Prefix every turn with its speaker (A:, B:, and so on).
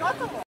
A: Gotovo.